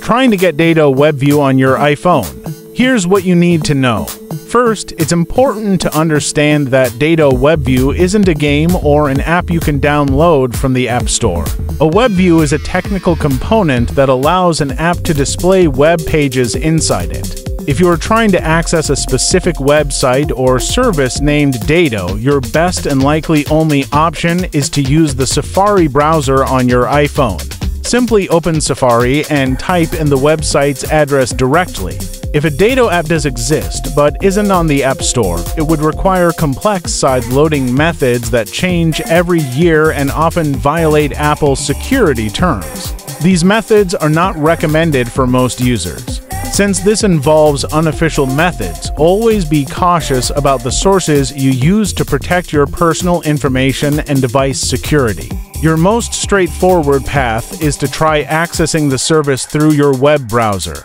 Trying to get Dodo WebView on your iPhone. Here's what you need to know. First, it's important to understand that Dodo WebView isn't a game or an app you can download from the App Store. A WebView is a technical component that allows an app to display web pages inside it. If you are trying to access a specific website or service named Dodo, your best and likely only option is to use the Safari browser on your iPhone. Simply open Safari and type in the website's address directly. If a Dodo app does exist but isn't on the App Store, it would require complex side loading methods that change every year and often violate Apple's security terms. These methods are not recommended for most users. Since this involves unofficial methods, always be cautious about the sources you use to protect your personal information and device security. Your most straightforward path is to try accessing the service through your web browser.